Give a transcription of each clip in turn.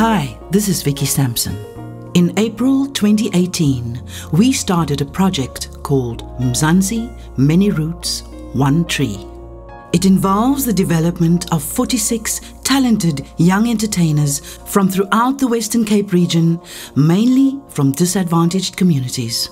Hi, this is Vicky Sampson. In April 2018, we started a project called Mzansi Many Roots, One Tree. It involves the development of 46 talented young entertainers from throughout the Western Cape region, mainly from disadvantaged communities.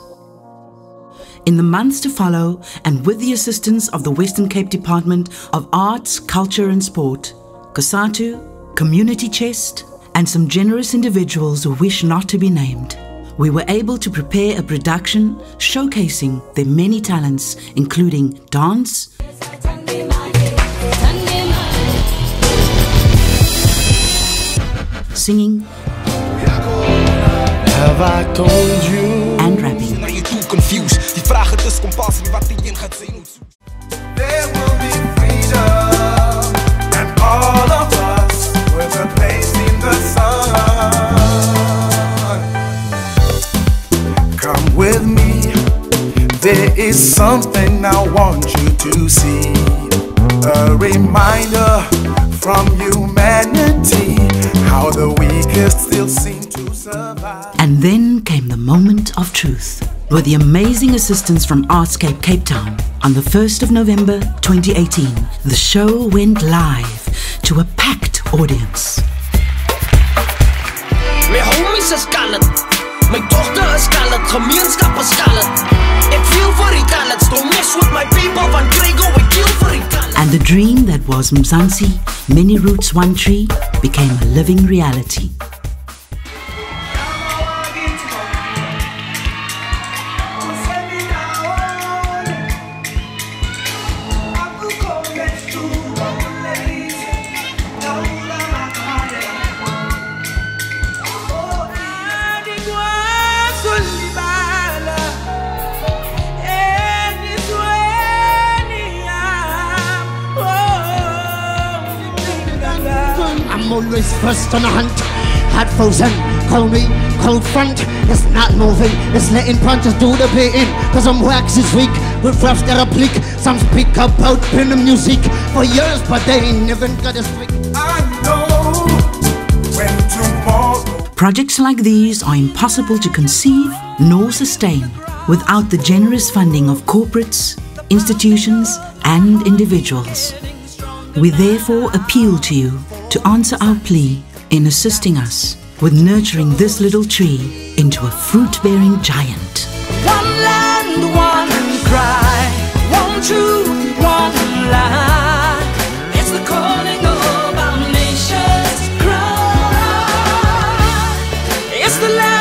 In the months to follow, and with the assistance of the Western Cape Department of Arts, Culture and Sport, COSATU, Community Chest, and some generous individuals who wish not to be named, we were able to prepare a production showcasing their many talents, including dance, singing, Have I told you? and rapping. There is something I want you to see. A reminder from humanity how the weakest still seem to survive. And then came the moment of truth. With the amazing assistance from Artscape Cape Town, on the 1st of November 2018, the show went live to a packed audience. My homies is skallet My dogter is skallet Gemeenskap is skallet And the dream that was Mzansi, Many Roots One Tree, became a living reality. I'm always first on the hunt. Heart frozen, call me cold front. It's not moving, it's letting punches do the beating. Cause I'm wax this week with raps that applique. Some speak about pen and music for years, but they ain't never got a speak. I know when tomorrow. Projects like these are impossible to conceive nor sustain without the generous funding of corporates, institutions, and individuals. We therefore appeal to you to answer our plea in assisting us with nurturing this little tree into a fruit bearing giant. One land, one cry, one truth, one lie. It's the calling of our nation's cry. It's the land.